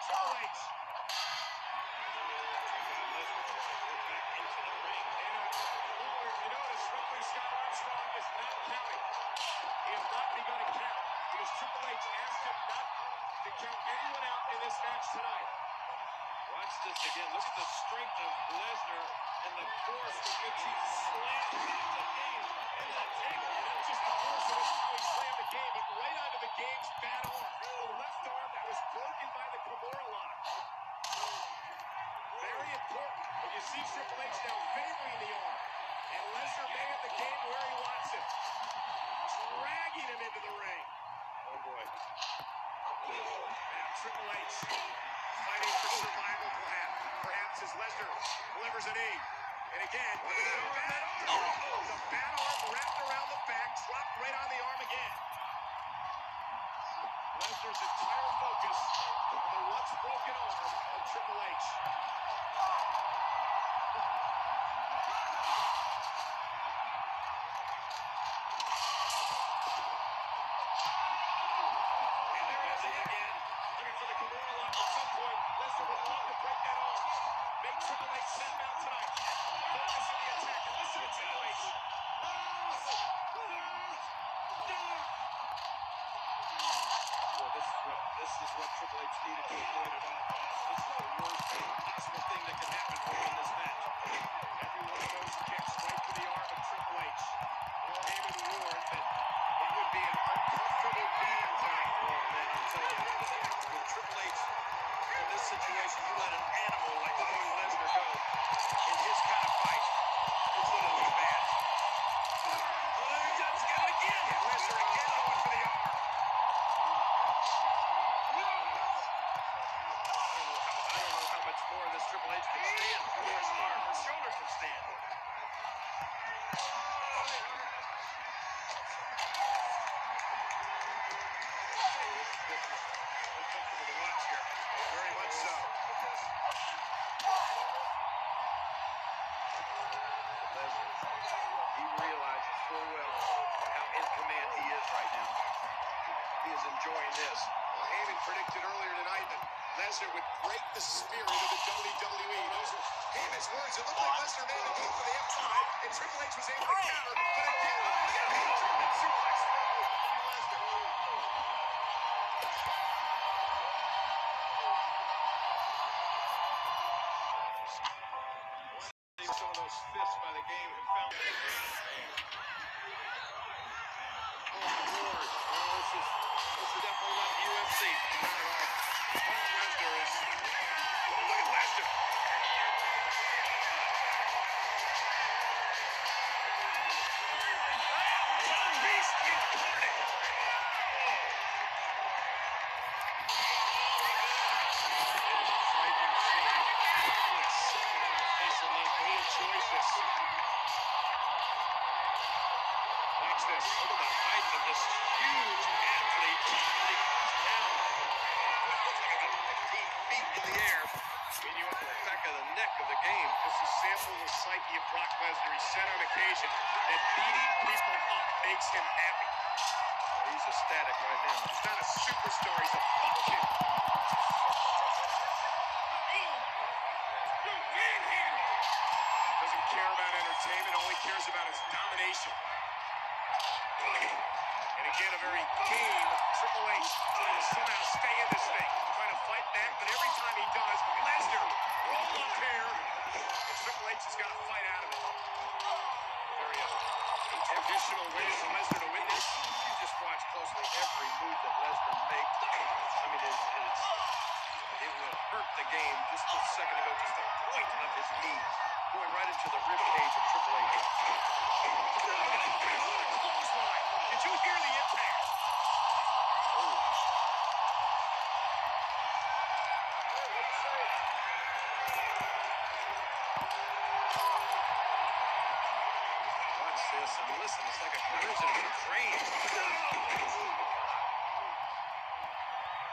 H. Back into the ring. And you notice referee Scott Armstrong is not counting. Because Triple H asked him not to count anyone out in this match tonight. Watch this again. Look at the strength of Lesnar and the force with which he the into the table. And not just the force of it, how he slammed the game, but right onto the game's bad arm. The left arm that was broken by the Kimura lock. Very important. See Triple H now favoring the arm. And Lesnar may have the game where he wants it. Dragging him into the ring. Oh boy. And Triple H fighting for survival, perhaps, perhaps as Lesnar delivers a knee. And again, the bad arm. The bad arm wrapped around the back, dropped right on the arm again. Lesnar's entire focus on the once broken arm of Triple H. And there it is again. Looking for the Kimura lock at some point. Lesnar would love to break that arm. Make Triple H send him out tonight. Focus on the attack. And listen to Triple H. Boy, this is what this is what Triple H needed to avoid at all costs. This possible. Thing that can happen for in this match. Every one of those kicks right to the arm of Triple H. Paul Heyman warned that it would be an uncomfortable being tonight. Oh man, I'm telling you, with Triple H in this situation, you let an animal like Brock Lesnar go in his kind of fight. It's gonna look bad. Oh, there he does it again. And Lesnar again going for the arm. I don't know how much more this Triple H can stand before his arm or shoulder can stand. Uncomfortable to watch here. Very much so. Lesnar, he realizes full well how in command he is right now. He is this. Well, Heyman predicted earlier tonight that Lesnar would break the spirit of the WWE. Those were Heyman's words. It looked like Lesnar made the move for the F5, and Triple H was able to counter. But again, the German suplex enjoys this. Watch this. Look at the height of this huge athlete. He comes down. Looks like about 15 feet in the air. When you The back of the neck of the game. This is sample the psyche of Brock Lesnar. He said on occasion that beating people up makes him happy. He's ecstatic right now. He's not a superstar. He's a fuck kid. Doesn't care about entertainment. All he cares about is domination. And again, a very game Triple H trying to somehow stay in this thing, trying to fight back, but every time he does, Lesnar roll up here, and Triple H has got to fight out of it. Very uh, traditional way for Lesnar to win this. You just watch closely every move that Lesnar makes, I mean, it's, it's, it will hurt the game. Just a second ago, just the point of his knee going right into the rib cage listen, it's like a collision with a train.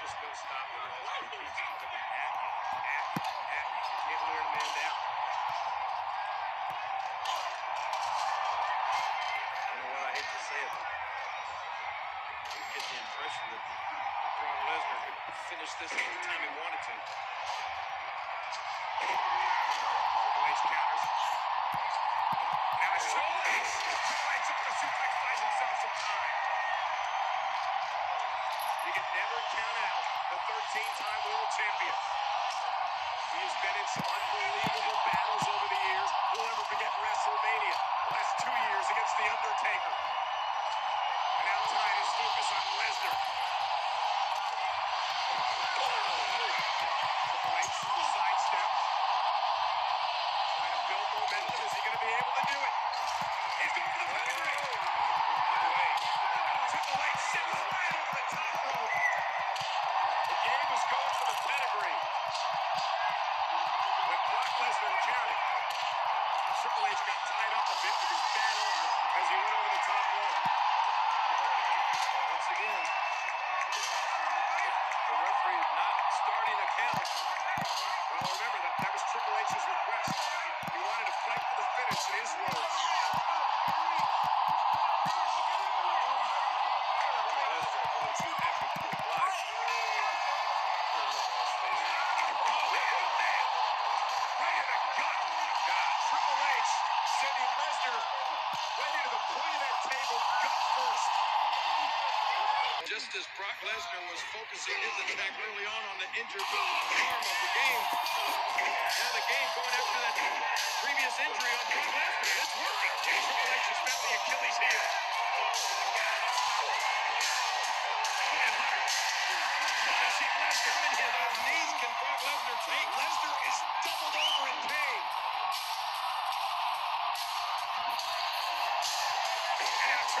Just no stop on this. It keeps coming at me, at me, at me. Can't wear a man down. You know what? I hate to say it. but You get the impression that Brock Lesnar could finish this anytime he wanted to. Triple H counters. You can never count out the 13-time world champion. He has been in some unbelievable battles over the years. We'll never forget WrestleMania last two years against The Undertaker. And now time is focused on Lesnar. sending Lesnar way to the point of that table, gut first. Just as Brock Lesnar was focusing his attack early on on the injured arm of the game, now the game going after that previous injury on Brock Lesnar. It's working. Triple H has found the Achilles heel. Lesnar. Can Brock Lesnar take? Lesnar is doubled over. It's